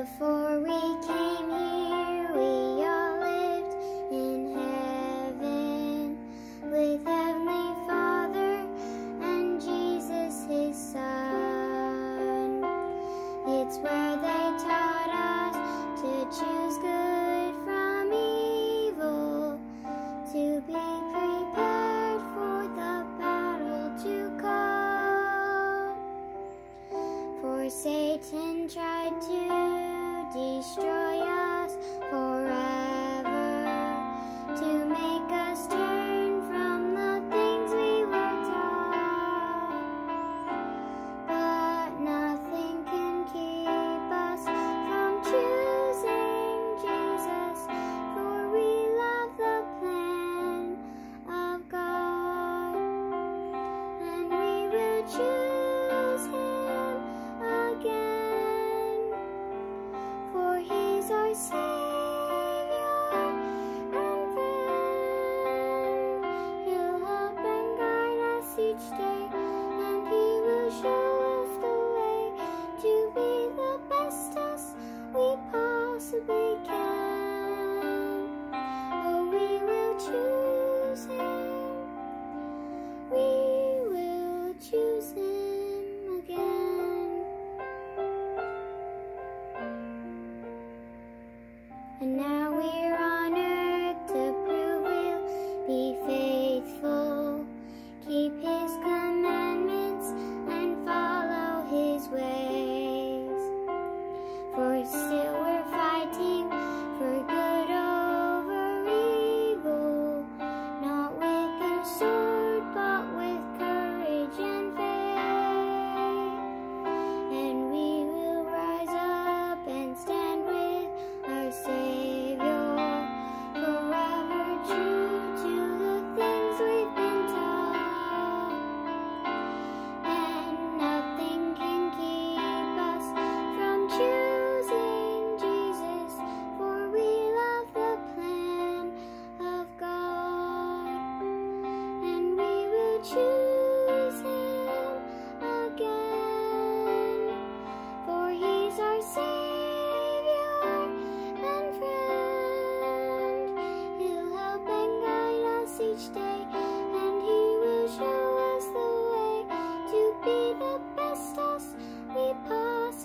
Before we came here, we all lived in heaven with Heavenly Father and Jesus, His Son. It's where they taught us to choose good from evil, to be prepared for the battle to come. For Satan tried to 你是 reached